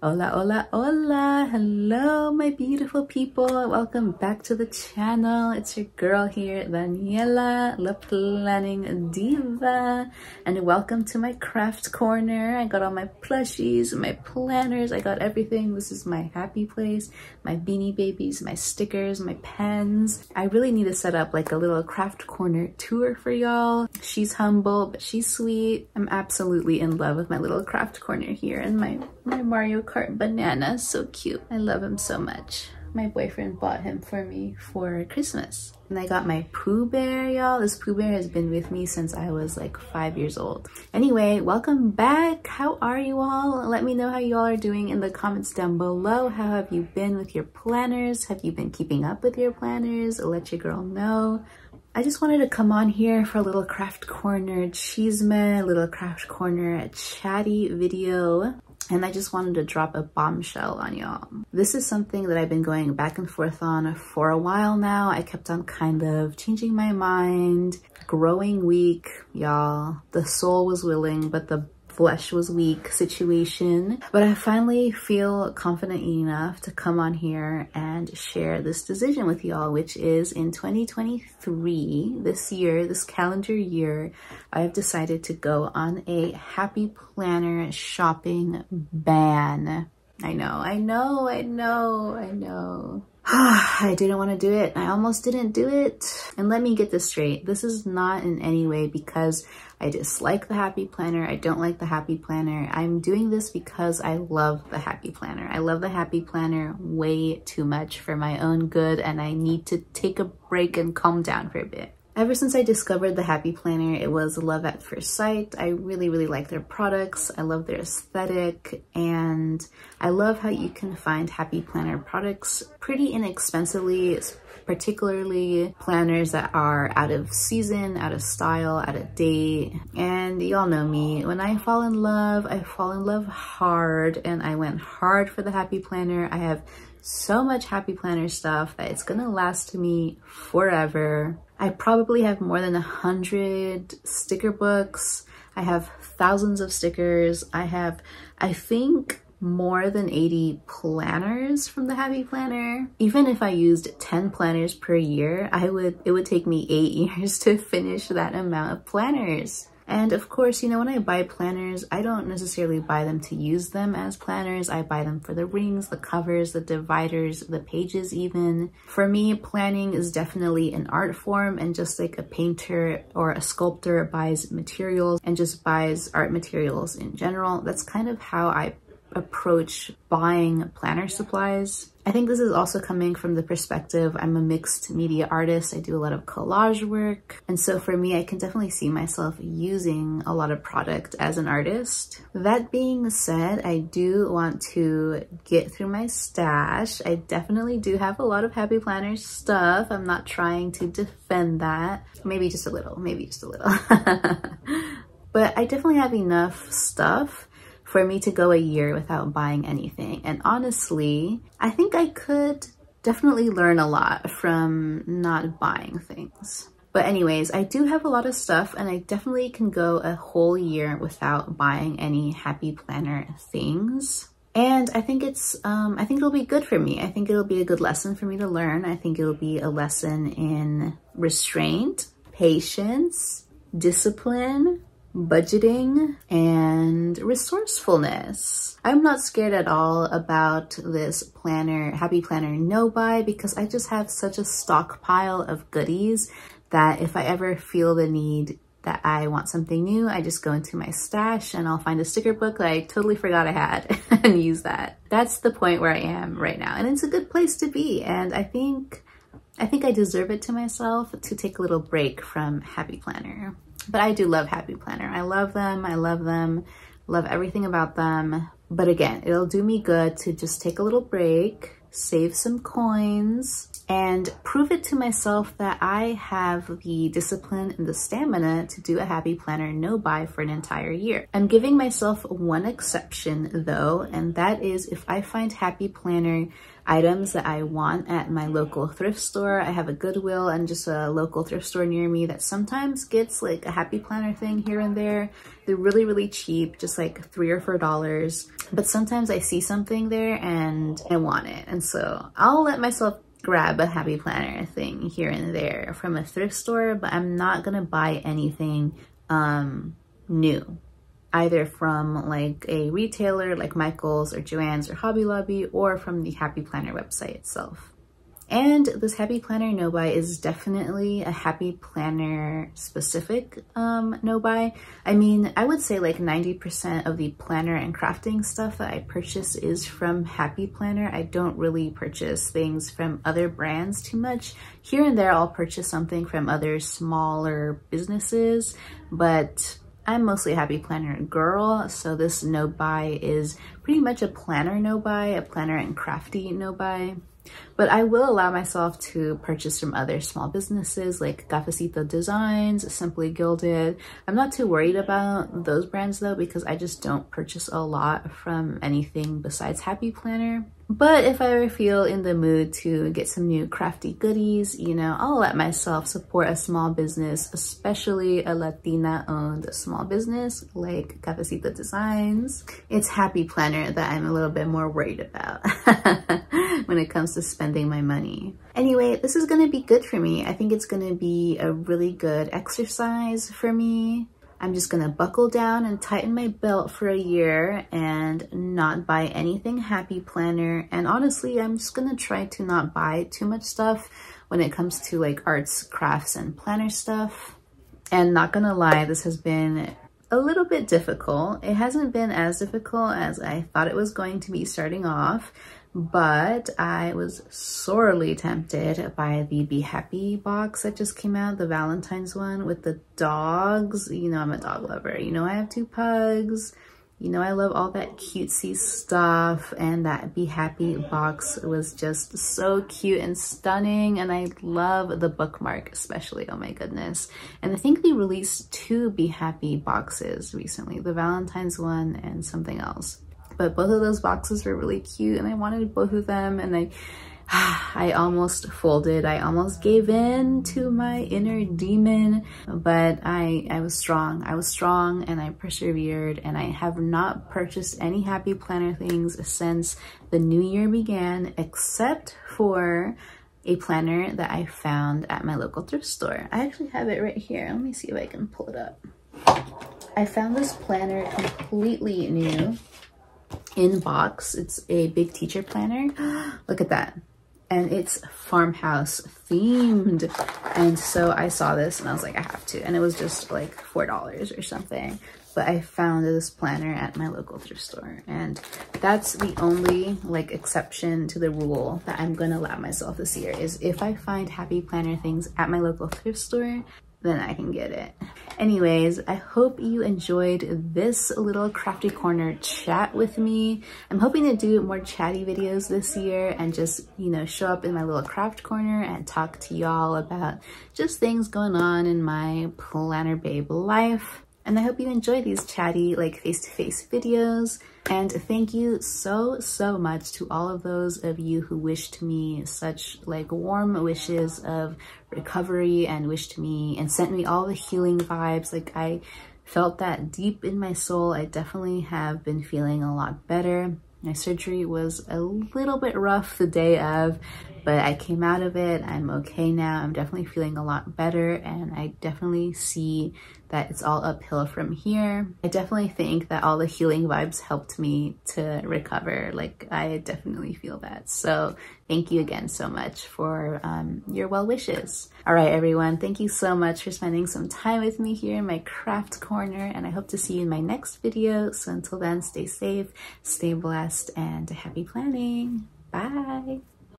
Hola, hola, hola. Hello, my beautiful people. Welcome back to the channel. It's your girl here, Daniela, La Planning Diva. And welcome to my craft corner. I got all my plushies, my planners. I got everything. This is my happy place, my beanie babies, my stickers, my pens. I really need to set up like a little craft corner tour for y'all. She's humble, but she's sweet. I'm absolutely in love with my little craft corner here and my, my Mario Kart banana. So cute. I love him so much. My boyfriend bought him for me for Christmas. And I got my Pooh Bear, y'all. This Pooh Bear has been with me since I was like five years old. Anyway, welcome back. How are you all? Let me know how you all are doing in the comments down below. How have you been with your planners? Have you been keeping up with your planners? Let your girl know. I just wanted to come on here for a little craft corner chisme, a little craft corner chatty video and I just wanted to drop a bombshell on y'all. This is something that I've been going back and forth on for a while now. I kept on kind of changing my mind, growing weak, y'all. The soul was willing, but the flesh was weak situation. But I finally feel confident enough to come on here and share this decision with y'all, which is in 2023, this year, this calendar year, I have decided to go on a happy planner shopping ban. I know, I know, I know, I know. I didn't want to do it. I almost didn't do it. And let me get this straight. This is not in any way because I dislike the Happy Planner. I don't like the Happy Planner. I'm doing this because I love the Happy Planner. I love the Happy Planner way too much for my own good and I need to take a break and calm down for a bit. Ever since I discovered the Happy Planner, it was love at first sight. I really, really like their products. I love their aesthetic and I love how you can find Happy Planner products pretty inexpensively, particularly planners that are out of season, out of style, out of date. And y'all know me, when I fall in love, I fall in love hard and I went hard for the Happy Planner. I have so much Happy Planner stuff that it's gonna last me forever. I probably have more than a hundred sticker books. I have thousands of stickers. I have, I think, more than 80 planners from the Happy Planner. Even if I used 10 planners per year, I would it would take me eight years to finish that amount of planners. And of course, you know, when I buy planners, I don't necessarily buy them to use them as planners. I buy them for the rings, the covers, the dividers, the pages even. For me, planning is definitely an art form and just like a painter or a sculptor buys materials and just buys art materials in general, that's kind of how I approach buying planner supplies. I think this is also coming from the perspective I'm a mixed media artist. I do a lot of collage work. And so for me, I can definitely see myself using a lot of product as an artist. That being said, I do want to get through my stash. I definitely do have a lot of Happy Planner stuff. I'm not trying to defend that. Maybe just a little, maybe just a little. but I definitely have enough stuff for me to go a year without buying anything. And honestly, I think I could definitely learn a lot from not buying things. But anyways, I do have a lot of stuff and I definitely can go a whole year without buying any Happy Planner things. And I think it's, um, I think it'll be good for me. I think it'll be a good lesson for me to learn. I think it'll be a lesson in restraint, patience, discipline, budgeting and resourcefulness. I'm not scared at all about this planner, Happy Planner No Buy because I just have such a stockpile of goodies that if I ever feel the need that I want something new, I just go into my stash and I'll find a sticker book that I totally forgot I had and use that. That's the point where I am right now. And it's a good place to be. And I think I think I deserve it to myself to take a little break from Happy Planner. But I do love Happy Planner. I love them. I love them. Love everything about them. But again, it'll do me good to just take a little break, save some coins, and prove it to myself that I have the discipline and the stamina to do a Happy Planner no buy for an entire year. I'm giving myself one exception though, and that is if I find Happy Planner items that I want at my local thrift store. I have a Goodwill and just a local thrift store near me that sometimes gets like a happy planner thing here and there. They're really, really cheap, just like three or four dollars. But sometimes I see something there and I want it. And so I'll let myself grab a happy planner thing here and there from a thrift store, but I'm not gonna buy anything um, new either from like a retailer like Michael's or Joann's or Hobby Lobby or from the Happy Planner website itself. And this Happy Planner no buy is definitely a Happy Planner specific um, no buy. I mean, I would say like 90% of the planner and crafting stuff that I purchase is from Happy Planner. I don't really purchase things from other brands too much. Here and there, I'll purchase something from other smaller businesses, but I'm mostly a happy planner girl, so this no buy is pretty much a planner no buy, a planner and crafty no buy. But I will allow myself to purchase from other small businesses like Cafecito Designs, Simply Gilded. I'm not too worried about those brands though because I just don't purchase a lot from anything besides Happy Planner. But if I ever feel in the mood to get some new crafty goodies, you know, I'll let myself support a small business, especially a Latina owned small business like Cafecito Designs. It's Happy Planner that I'm a little bit more worried about when it comes to spending my money. Anyway, this is gonna be good for me. I think it's gonna be a really good exercise for me. I'm just gonna buckle down and tighten my belt for a year and not buy anything happy planner. And honestly, I'm just gonna try to not buy too much stuff when it comes to like arts, crafts, and planner stuff. And not gonna lie, this has been a little bit difficult. It hasn't been as difficult as I thought it was going to be starting off but I was sorely tempted by the Be Happy box that just came out, the Valentine's one with the dogs. You know I'm a dog lover. You know I have two pugs. You know I love all that cutesy stuff and that Be Happy box was just so cute and stunning and I love the bookmark especially, oh my goodness. And I think they released two Be Happy boxes recently, the Valentine's one and something else but both of those boxes were really cute and I wanted both of them and I I almost folded. I almost gave in to my inner demon, but I, I was strong. I was strong and I persevered and I have not purchased any happy planner things since the new year began, except for a planner that I found at my local thrift store. I actually have it right here. Let me see if I can pull it up. I found this planner completely new in box. It's a big teacher planner. Look at that. And it's farmhouse themed. And so I saw this and I was like, I have to. And it was just like $4 or something. But I found this planner at my local thrift store. And that's the only like exception to the rule that I'm going to allow myself this year is if I find happy planner things at my local thrift store, then I can get it. Anyways, I hope you enjoyed this little crafty corner chat with me. I'm hoping to do more chatty videos this year and just, you know, show up in my little craft corner and talk to y'all about just things going on in my planner babe life. And I hope you enjoy these chatty, like face-to-face -face videos. And thank you so, so much to all of those of you who wished me such like warm wishes of recovery and wished me and sent me all the healing vibes. Like I felt that deep in my soul. I definitely have been feeling a lot better. My surgery was a little bit rough the day of, but I came out of it. I'm okay now. I'm definitely feeling a lot better and I definitely see that it's all uphill from here. I definitely think that all the healing vibes helped me to recover. Like I definitely feel that. So thank you again so much for um, your well wishes. All right, everyone. Thank you so much for spending some time with me here in my craft corner and I hope to see you in my next video. So until then, stay safe, stay blessed and happy planning. Bye.